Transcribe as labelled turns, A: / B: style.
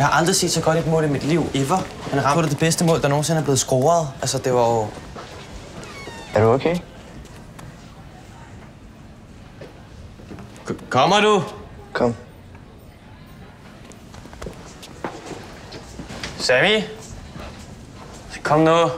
A: Jeg har aldrig set så godt et mål i mit liv, ever. Han ramte det, det bedste mål, der nogensinde er blevet scoret. Altså, det var jo...
B: Er du okay?
A: K- Kommer du?
B: Kom.
A: Sammy? Kom nu.